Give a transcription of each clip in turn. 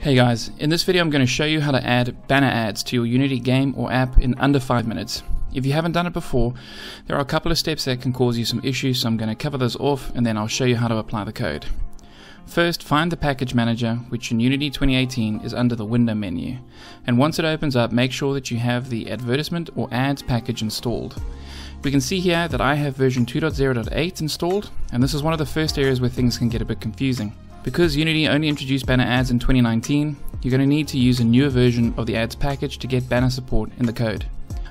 Hey guys, in this video I'm going to show you how to add banner ads to your Unity game or app in under 5 minutes. If you haven't done it before, there are a couple of steps that can cause you some issues, so I'm going to cover those off and then I'll show you how to apply the code. First, find the package manager, which in Unity 2018 is under the window menu. And once it opens up, make sure that you have the advertisement or ads package installed. We can see here that I have version 2.0.8 installed, and this is one of the first areas where things can get a bit confusing. Because Unity only introduced banner ads in 2019, you're going to need to use a newer version of the ads package to get banner support in the code.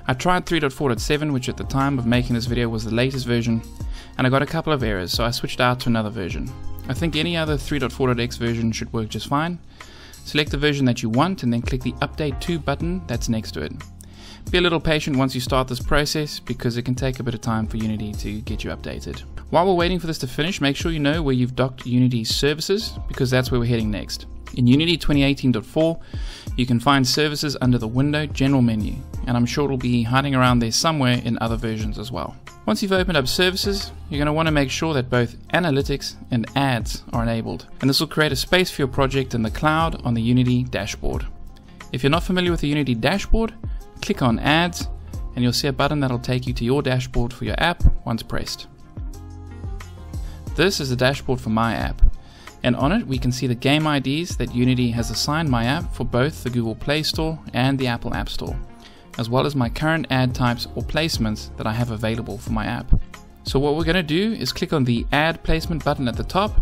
I tried 3.4.7 which at the time of making this video was the latest version, and I got a couple of errors so I switched out to another version. I think any other 3.4.x version should work just fine. Select the version that you want and then click the Update To button that's next to it. Be a little patient once you start this process because it can take a bit of time for Unity to get you updated. While we're waiting for this to finish, make sure you know where you've docked Unity's services because that's where we're heading next. In Unity 2018.4, you can find services under the Window General menu, and I'm sure it'll be hiding around there somewhere in other versions as well. Once you've opened up services, you're going to want to make sure that both analytics and ads are enabled, and this will create a space for your project in the cloud on the Unity dashboard. If you're not familiar with the Unity dashboard, click on ads and you'll see a button that'll take you to your dashboard for your app once pressed. This is the dashboard for my app and on it we can see the game IDs that Unity has assigned my app for both the Google Play Store and the Apple App Store, as well as my current ad types or placements that I have available for my app. So what we're going to do is click on the Add Placement button at the top.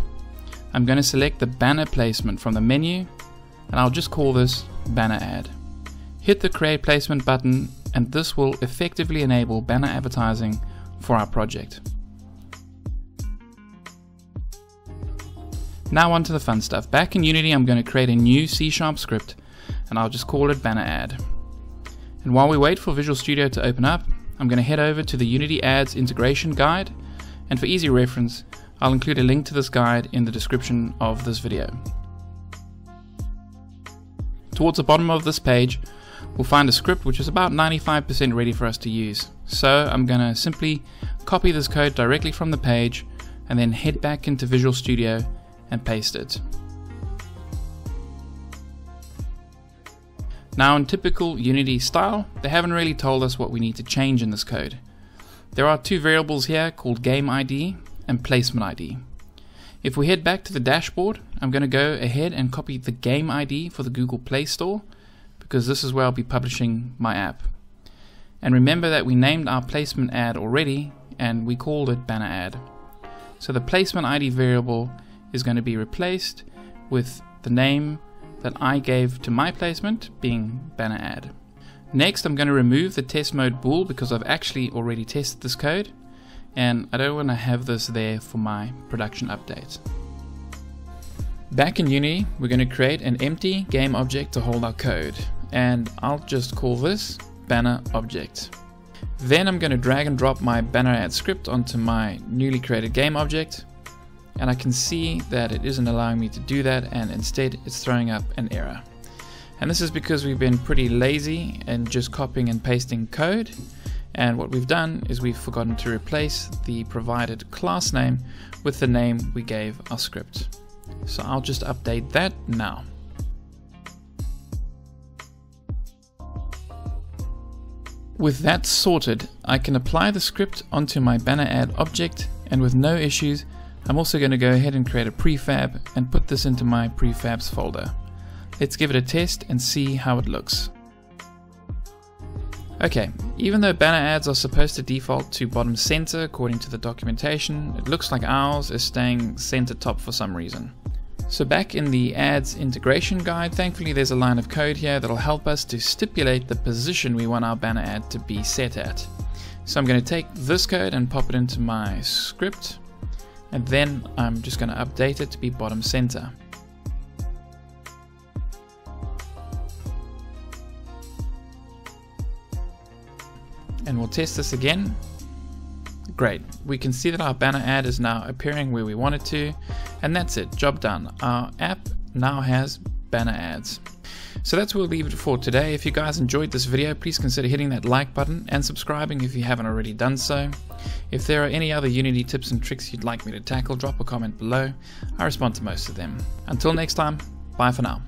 I'm going to select the banner placement from the menu and I'll just call this Banner Ad. Hit the Create Placement button and this will effectively enable banner advertising for our project. Now on to the fun stuff. Back in Unity I'm going to create a new C Sharp script and I'll just call it banner ad. And while we wait for Visual Studio to open up, I'm going to head over to the Unity Ads integration guide and for easy reference I'll include a link to this guide in the description of this video. Towards the bottom of this page we'll find a script which is about 95% ready for us to use. So I'm going to simply copy this code directly from the page and then head back into Visual Studio and paste it. Now in typical Unity style, they haven't really told us what we need to change in this code. There are two variables here called game ID and placement ID. If we head back to the dashboard, I'm going to go ahead and copy the game ID for the Google Play Store because this is where I'll be publishing my app. And remember that we named our placement ad already and we called it banner ad. So the placement ID variable is going to be replaced with the name that I gave to my placement being banner ad. Next I'm going to remove the test mode bool because I've actually already tested this code and I don't want to have this there for my production updates. Back in Unity, we're going to create an empty game object to hold our code and I'll just call this banner object. Then I'm going to drag and drop my banner ad script onto my newly created game object and I can see that it isn't allowing me to do that and instead it's throwing up an error. And this is because we've been pretty lazy and just copying and pasting code and what we've done is we've forgotten to replace the provided class name with the name we gave our script. So I'll just update that now. With that sorted, I can apply the script onto my banner ad object and with no issues, I'm also going to go ahead and create a prefab and put this into my prefabs folder. Let's give it a test and see how it looks. Okay, even though banner ads are supposed to default to bottom center according to the documentation, it looks like ours is staying center top for some reason. So back in the ads integration guide, thankfully there's a line of code here that'll help us to stipulate the position we want our banner ad to be set at. So I'm going to take this code and pop it into my script, and then I'm just going to update it to be bottom center. And we'll test this again Great, we can see that our banner ad is now appearing where we want it to, and that's it, job done. Our app now has banner ads. So that's where we'll leave it for today. If you guys enjoyed this video, please consider hitting that like button and subscribing if you haven't already done so. If there are any other Unity tips and tricks you'd like me to tackle, drop a comment below. I respond to most of them. Until next time, bye for now.